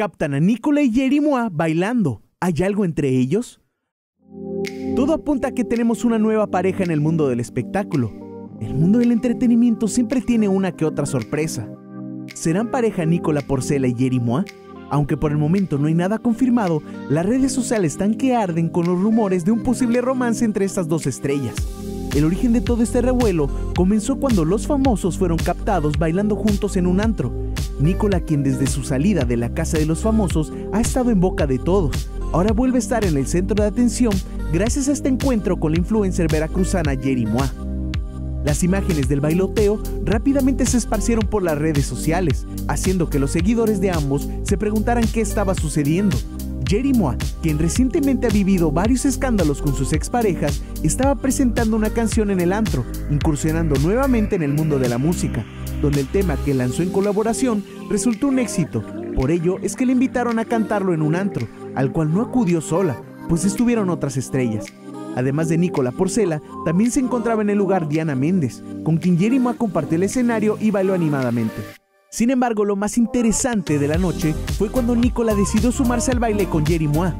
captan a Nicola y Jerimoa bailando. ¿Hay algo entre ellos? Todo apunta a que tenemos una nueva pareja en el mundo del espectáculo. El mundo del entretenimiento siempre tiene una que otra sorpresa. ¿Serán pareja Nicola Porcela y Jerimoa? Aunque por el momento no hay nada confirmado, las redes sociales están que arden con los rumores de un posible romance entre estas dos estrellas. El origen de todo este revuelo comenzó cuando los famosos fueron captados bailando juntos en un antro. Nicola, quien desde su salida de la casa de los famosos ha estado en boca de todos, ahora vuelve a estar en el centro de atención gracias a este encuentro con la influencer veracruzana Jerry Moa. Las imágenes del bailoteo rápidamente se esparcieron por las redes sociales, haciendo que los seguidores de ambos se preguntaran qué estaba sucediendo. Jerry Moa, quien recientemente ha vivido varios escándalos con sus exparejas, estaba presentando una canción en el antro, incursionando nuevamente en el mundo de la música, donde el tema que lanzó en colaboración resultó un éxito. Por ello es que le invitaron a cantarlo en un antro, al cual no acudió sola, pues estuvieron otras estrellas. Además de Nicola Porcela, también se encontraba en el lugar Diana Méndez, con quien Jerry Moa compartió el escenario y bailó animadamente. Sin embargo, lo más interesante de la noche fue cuando Nicola decidió sumarse al baile con Jerry Moa.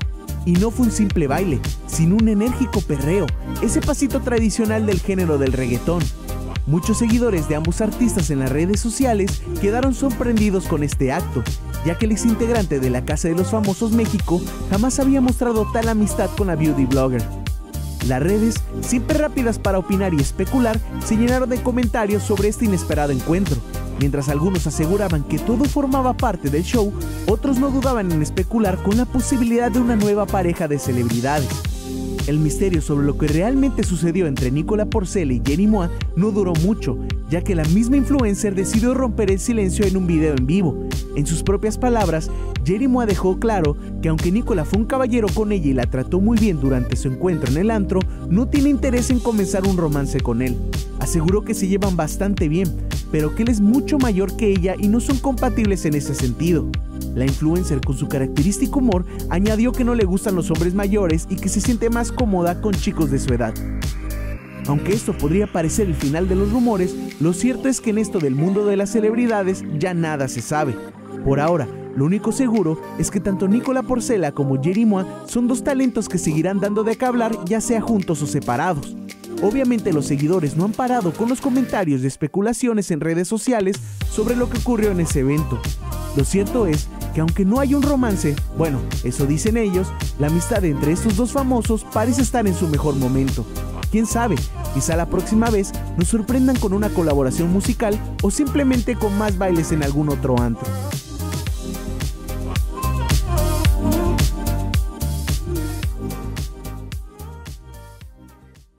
Y no fue un simple baile, sino un enérgico perreo, ese pasito tradicional del género del reggaetón. Muchos seguidores de ambos artistas en las redes sociales quedaron sorprendidos con este acto, ya que el exintegrante de la Casa de los Famosos México jamás había mostrado tal amistad con la beauty blogger. Las redes, siempre rápidas para opinar y especular, se llenaron de comentarios sobre este inesperado encuentro, Mientras algunos aseguraban que todo formaba parte del show, otros no dudaban en especular con la posibilidad de una nueva pareja de celebridades. El misterio sobre lo que realmente sucedió entre Nicola Porcel y Jenny Moa no duró mucho, ya que la misma influencer decidió romper el silencio en un video en vivo. En sus propias palabras, Jenny Moa dejó claro que aunque Nicola fue un caballero con ella y la trató muy bien durante su encuentro en el antro, no tiene interés en comenzar un romance con él. Aseguró que se llevan bastante bien, pero que él es mucho mayor que ella y no son compatibles en ese sentido. La influencer con su característico humor añadió que no le gustan los hombres mayores y que se siente más cómoda con chicos de su edad. Aunque esto podría parecer el final de los rumores, lo cierto es que en esto del mundo de las celebridades ya nada se sabe. Por ahora, lo único seguro es que tanto Nicola Porcela como Jerry Moa son dos talentos que seguirán dando de qué hablar ya sea juntos o separados. Obviamente los seguidores no han parado con los comentarios y especulaciones en redes sociales sobre lo que ocurrió en ese evento. Lo cierto es que aunque no hay un romance, bueno, eso dicen ellos, la amistad entre estos dos famosos parece estar en su mejor momento. Quién sabe, quizá la próxima vez nos sorprendan con una colaboración musical o simplemente con más bailes en algún otro antro.